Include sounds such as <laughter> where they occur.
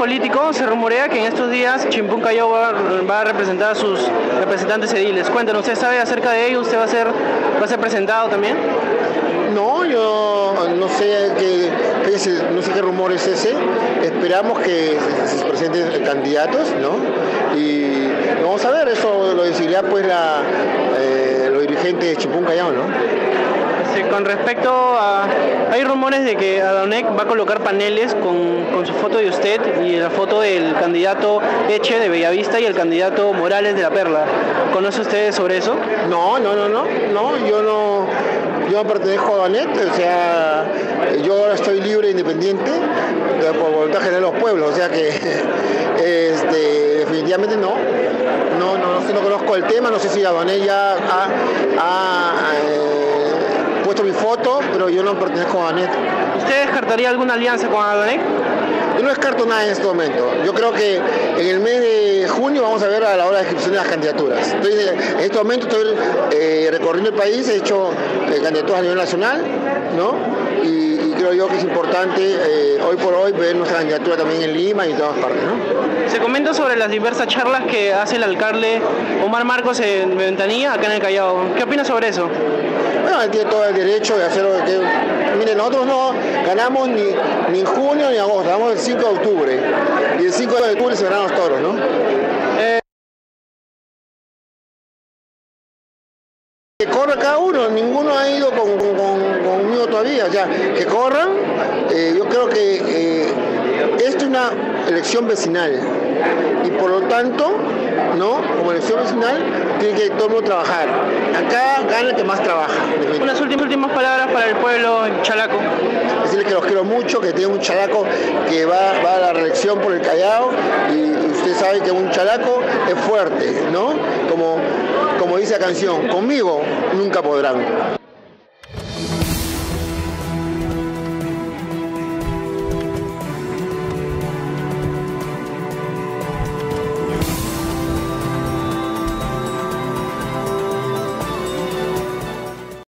político, se rumorea que en estos días Chimpún Callao va, va, a representar a sus representantes ediles. Cuéntanos, ¿usted sabe acerca de ello? ¿Usted va a ser, va a ser presentado también? No, yo no sé qué, no sé qué rumor es ese. Esperamos que se presenten candidatos, ¿no? Y vamos a ver, eso lo decidirá pues la, eh, los dirigentes de Chimpún Callao, ¿no? Con respecto a... Hay rumores de que Adonec va a colocar paneles con, con, su foto de usted y la foto del candidato Eche de Bellavista y el candidato Morales de la Perla. ¿Conoce usted sobre eso? No, no, no, no, no, yo no, yo pertenezco a Adonec, o sea, yo ahora estoy libre e independiente por voluntad general de los pueblos, o sea que <laughs> este, definitivamente no, no, no, no, no conozco el tema, no sé si Adonec ya ha eh, puesto mi foto, pero yo no pertenezco a Anet. ¿Usted descartaría alguna alianza con Adonec? Yo no descarto nada en este momento. Yo creo que en el mes de junio vamos a ver a la hora de inscripción de las candidaturas. En este momento estoy eh, recorriendo el país, he hecho eh, candidaturas a nivel nacional, ¿no? Y, y, creo yo que es importante eh, hoy por hoy ver nuestra candidatura también en Lima y en todas partes, ¿no? Se comenta sobre las diversas charlas que hace el alcalde Omar Marcos en Ventanilla, acá en el Callao. ¿Qué opina sobre eso? Bueno, él tiene todo el derecho de hacer lo que... Miren, nosotros no ganamos ni, ni en junio ni en agosto, ganamos el 5 de octubre. Y el 5 de octubre se verán los toros, ¿no? Que corra cada uno, ninguno ha ido con, con, con, conmigo todavía, o que corran, eh, yo creo que eh, esto es una elección vecinal y por lo tanto, ¿no? Como elección vecinal, tiene que todo el mundo trabajar. Acá gana el que más trabaja. Unas últimas, últimas palabras para el pueblo chalaco. Decirles que los quiero mucho, que tengo un chalaco que va, va a la reelección por el Callao y usted sabe que un chalaco es fuerte, ¿no? Como, como dice la canción, conmigo nunca podrán.